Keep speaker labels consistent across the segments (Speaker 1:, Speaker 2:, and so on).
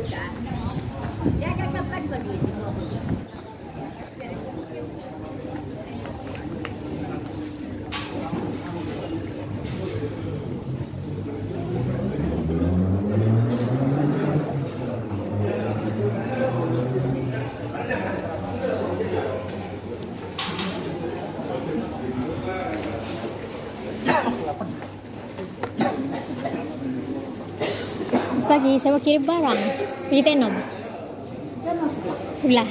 Speaker 1: ยกยจะทำเป็นก็ดี pagi saya mau kirim barang. Pergi tenom. Sebelah.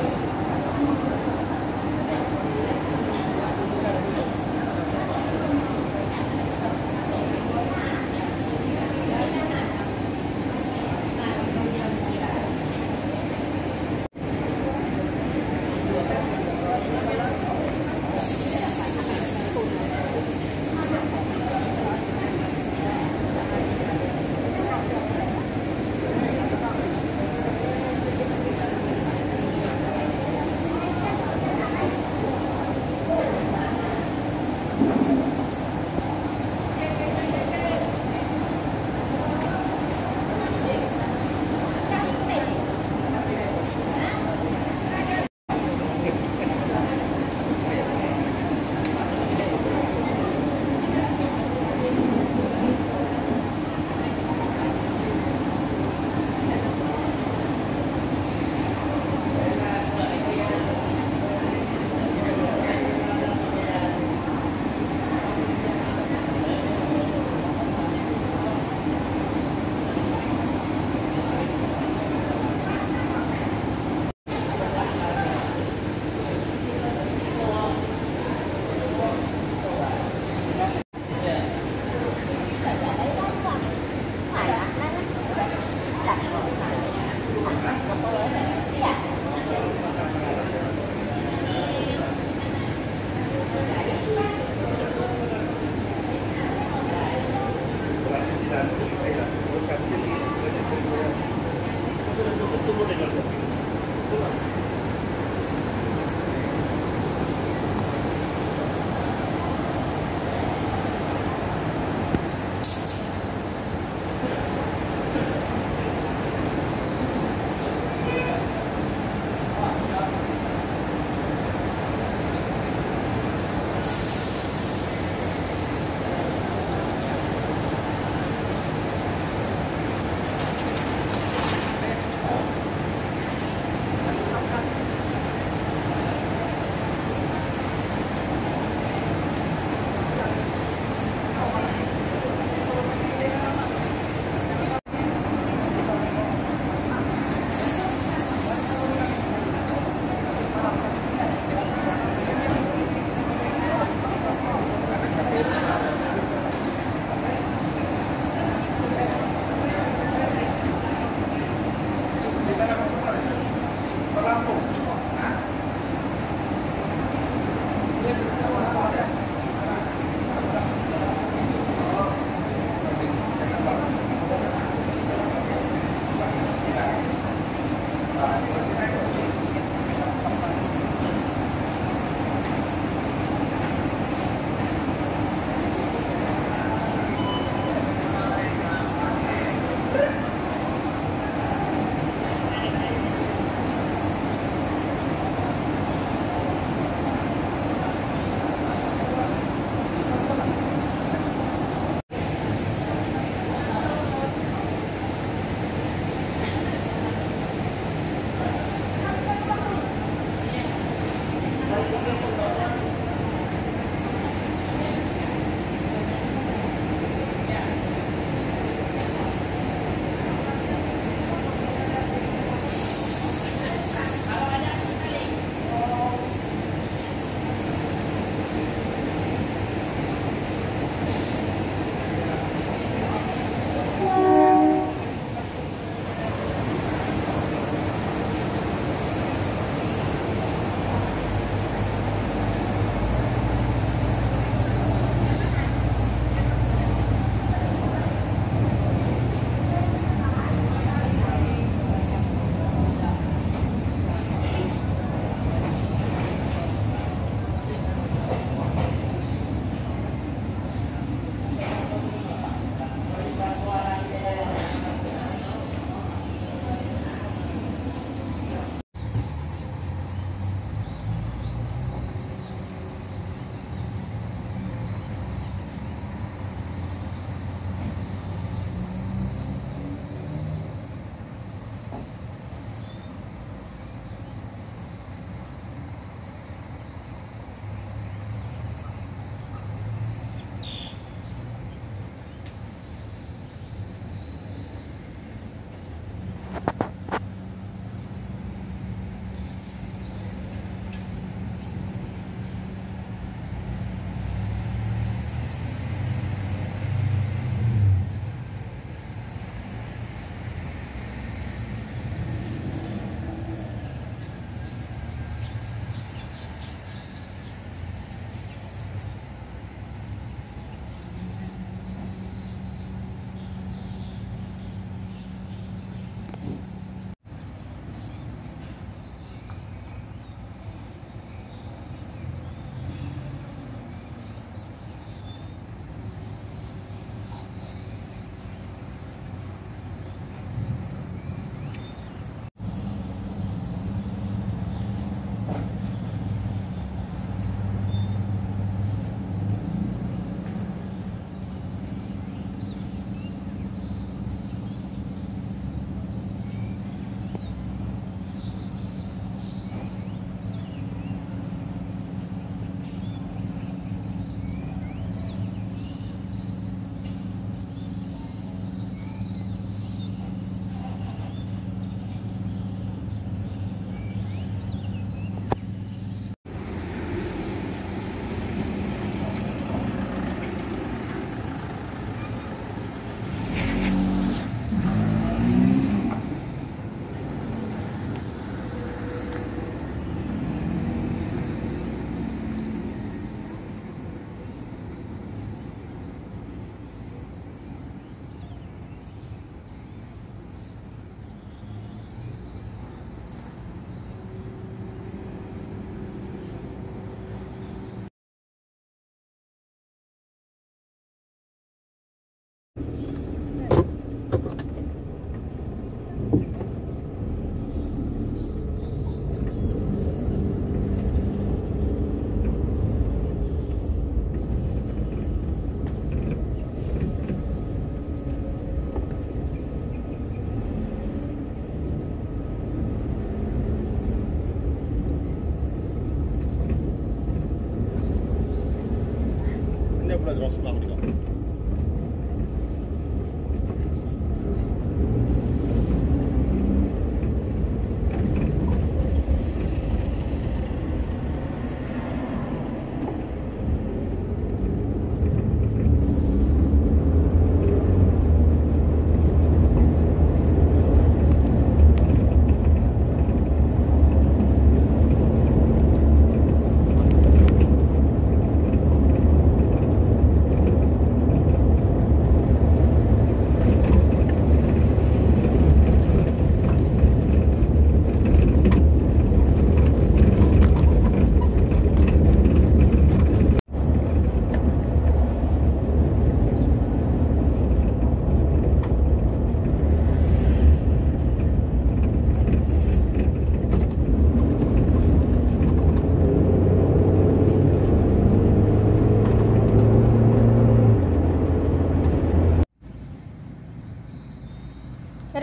Speaker 1: de los Pedroso Barro.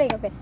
Speaker 1: rey